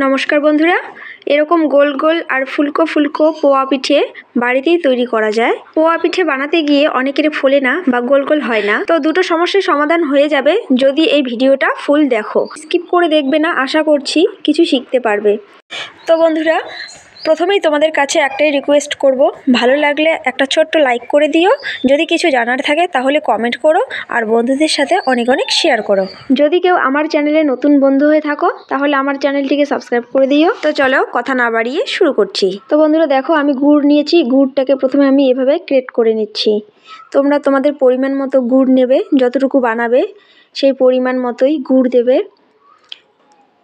নমস্কার বন্ধুরা, এরকম গোল গোল আর ফুলকো ফুলকো পোয়া পিঠে বাড়িতেই তৈরি করা যায়। পোয়া পিঠে বানাতে গিয়ে অনেকের ফোলে না বা গোল গোল হয় না। তো দুটো সমস্যার সমাধান হয়ে যাবে যদি এই ভিডিওটা ফুল দেখো। স্কিপ করে দেখবে না, আশা করছি কিছু শিখতে পারবে। তো বন্ধুরা প্রথমেই তোমাদের কাছে একটাই রিকোয়েস্ট করব ভালো লাগলে একটা ছোট্ট লাইক করে দিও যদি কিছু জানার থাকে তাহলে কমেন্ট করো আর বন্ধুদের সাথে অনেক অনেক শেয়ার করো। যদি কেউ আমার চ্যানেলে নতুন বন্ধু হয়ে থাকো তাহলে আমার চ্যানেলটিকে সাবস্ক্রাইব করে দিও। তো চলো কথা না বাড়িয়ে শুরু করছি। তো বন্ধুরা দেখো আমি গুড় নিয়েছি গুড়টাকে প্রথমে আমি এভাবে ক্রেট করে নিচ্ছি। তোমরা তোমাদের পরিমাণ মতো গুড় নেবে যতটুকু বানাবে সেই পরিমাণ মতোই গুড় দেবে।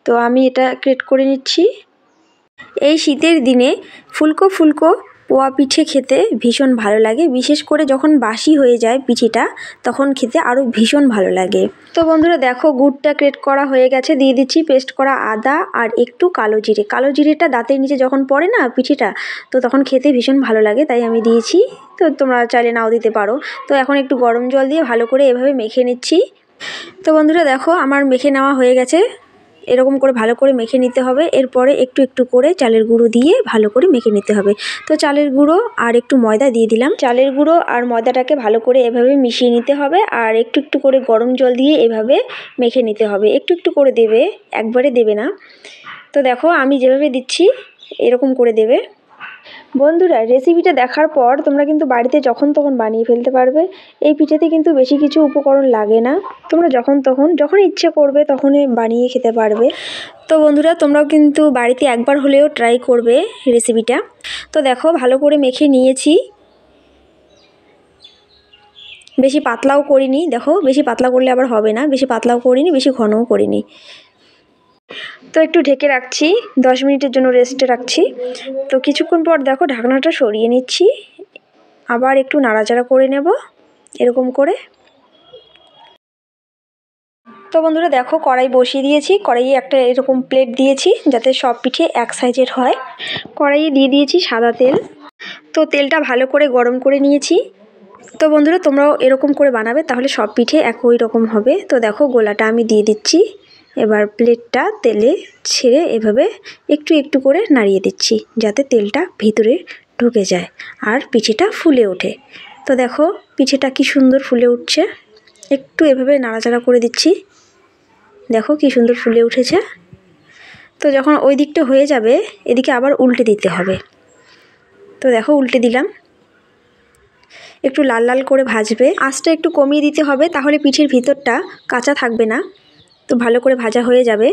তো আমি এটা ক্রেট করে নিচ্ছি। এই শীতের দিনে ফুলকো ফুলকো পোয়া পিঠে খেতে ভীষণ ভালো লাগে। বিশেষ করে যখন বাসি হয়ে যায় পিঠেটা, তখন খেতে আরও ভীষণ ভালো লাগে। তো বন্ধুরা, দেখো গুড়টা ক্রেট করা হয়ে গেছে। দিয়ে দিচ্ছি পেস্ট করা আদা আর একটু কালো জিরে। কালো জিরেটা দাঁতের নিচে যখন পড়ে না পিঠেটা, তো তখন খেতে ভীষণ ভালো লাগে। তাই আমি দিয়েছি। তো তোমরা চাইলে নাও দিতে পারো। তো এখন একটু গরম জল দিয়ে ভালো করে এভাবে মেখে নিচ্ছি। তো বন্ধুরা, দেখো আমার মেখে নেওয়া হয়ে গেছে। এরকম করে ভালো করে মেখে নিতে হবে। এরপরে একটু একটু করে চালের গুঁড়ো দিয়ে ভালো করে মেখে নিতে হবে। তো চালের গুঁড়ো আর একটু ময়দা দিয়ে দিলাম। চালের গুঁড়ো আর ময়দাটাকে ভালো করে এভাবে মিশিয়ে নিতে হবে আর একটু একটু করে গরম জল দিয়ে এভাবে মেখে নিতে হবে। একটু একটু করে দেবে, একবারে দেবে না। তো দেখো আমি যেভাবে দিচ্ছি, এরকম করে দেবে। বন্ধুরা রেসিপিটা দেখার পর তোমরা কিন্তু বাড়িতে যখন তখন বানিয়ে ফেলতে পারবে। এই পিঠেতে কিন্তু বেশি কিছু উপকরণ লাগে না। তোমরা যখন তখন, যখন ইচ্ছে করবে, তখনই বানিয়ে খেতে পারবে। তো বন্ধুরা, তোমরাও কিন্তু বাড়িতে একবার হলেও ট্রাই করবে রেসিপিটা তো দেখো, ভালো করে মেখে নিয়েছি। বেশি পাতলাও করিনি, দেখো, বেশি পাতলা করলে আবার হবে না। বেশি পাতলাও করিনি, বেশি ঘনও করিনি। তো একটু ঢেকে রাখছি, দশ মিনিটের জন্য রেস্টে রাখছি। তো কিছুক্ষণ পর দেখো ঢাকনাটা সরিয়ে নিচ্ছি, আবার একটু নাড়াচাড়া করে নেব, এরকম করে। তো বন্ধুরা দেখো কড়াই বসিয়ে দিয়েছি, কড়াইয়ে একটা এরকম প্লেট দিয়েছি যাতে সব পিঠে এক সাইজের হয়। কড়াইয়ে দিয়ে দিয়েছি সাদা তেল। তো তেলটা ভালো করে গরম করে নিয়েছি। তো বন্ধুরা তোমরাও এরকম করে বানাবে, তাহলে সব পিঠে একই রকম হবে। তো দেখো গোলাটা আমি দিয়ে দিচ্ছি। এবার প্লেটটা তেলে ছেড়ে এভাবে একটু একটু করে নাড়িয়ে দিচ্ছি, যাতে তেলটা ভিতরে ঢুকে যায় আর পিঠেটা ফুলে ওঠে। তো দেখো পিঠেটা কি সুন্দর ফুলে উঠছে। একটু এভাবে নাড়াচাড়া করে দিচ্ছি। দেখো কি সুন্দর ফুলে উঠেছে। তো যখন ওই দিকটা হয়ে যাবে, এদিকে আবার উল্টে দিতে হবে। তো দেখো উল্টে দিলাম। একটু লাল লাল করে ভাজবে। আঁচটা একটু কমিয়ে দিতে হবে, তাহলে পিঠের ভিতরটা কাঁচা থাকবে না। তো ভালো করে ভাজা হয়ে যাবে।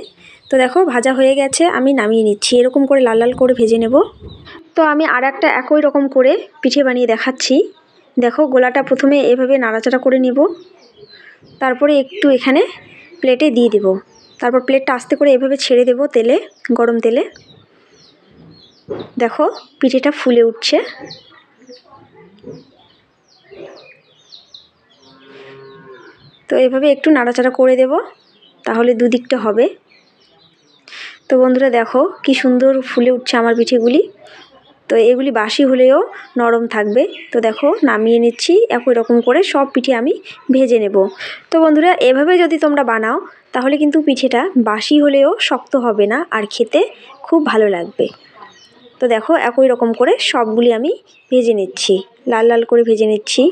তো দেখো, ভাজা হয়ে গেছে, আমি নামিয়ে নিচ্ছি। এরকম করে লাল লাল করে ভেজে নেব। তো আমি আর একটা একই রকম করে পিঠে বানিয়ে দেখাচ্ছি। দেখো, গোলাটা প্রথমে এভাবে নাড়াচাড়া করে নেব। তারপরে একটু এখানে প্লেটে দিয়ে দেব। তারপর প্লেটটা আস্তে করে এভাবে ছেড়ে দেব তেলে, গরম তেলে। দেখো, পিঠেটা ফুলে উঠছে। তো এভাবে একটু নাড়াচাড়া করে দেব। তাহলে দুদিকটা হবে। তো বন্ধুরা দেখো কি সুন্দর ফুলে উঠছে আমার পিঠেগুলি। তো এগুলি বাসি হলেও নরম থাকবে। তো দেখো নামিয়ে নিচ্ছি, একই রকম করে সব পিঠে আমি ভেজে নেব। তো বন্ধুরা এভাবে যদি তোমরা বানাও, তাহলে কিন্তু পিঠেটা বাসি হলেও শক্ত হবে না আর খেতে খুব ভালো লাগবে। তো দেখো একই রকম করে সবগুলি আমি ভেজে নিচ্ছি, লাল লাল করে ভেজে নিচ্ছি।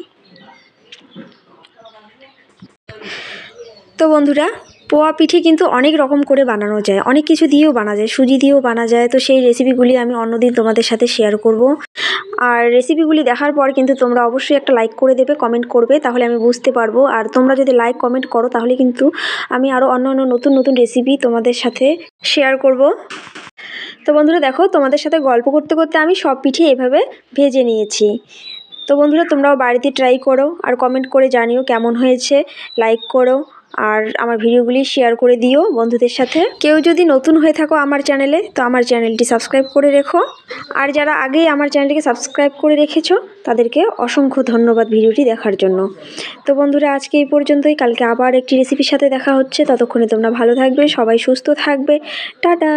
তো বন্ধুরা পোয়া পিঠে কিন্তু অনেক রকম করে বানানো যায়। অনেক কিছু দিয়েও বানা যায়। সুজি দিয়েও বানা যায়। তো সেই রেসিপিগুলি আমি অন্যদিন তোমাদের সাথে শেয়ার করব। আর রেসিপিগুলি দেখার পর কিন্তু তোমরা অবশ্যই একটা লাইক করে দেবে কমেন্ট করবে, তাহলে আমি বুঝতে পারব। আর তোমরা যদি লাইক কমেন্ট করো, তাহলে কিন্তু আমি আরও অন্য অন্য নতুন নতুন রেসিপি তোমাদের সাথে শেয়ার করব। তো বন্ধুরা দেখো, তোমাদের সাথে গল্প করতে করতে আমি সব পিঠে এভাবে ভেজে নিয়েছি। তো বন্ধুরা তোমরাও বাড়িতে ট্রাই করো। আর কমেন্ট করে জানিও কেমন হয়েছে। লাইক করো। আর আমার ভিডিওগুলি শেয়ার করে দিও বন্ধুদের সাথে। কেউ যদি নতুন হয়ে থাকো আমার চ্যানেলে তো আমার চ্যানেলটি সাবস্ক্রাইব করে রেখো। আর যারা আগেই আমার চ্যানেলটিকে সাবস্ক্রাইব করে রেখেছো, তাদেরকে অসংখ্য ধন্যবাদ ভিডিওটি দেখার জন্য। তো বন্ধুরা, আজকে এই পর্যন্তই। কালকে আবার একটি রেসিপির সাথে দেখা হচ্ছে। ততক্ষণে তোমরা ভালো থাকবে, সবাই সুস্থ থাকবে। টাটা!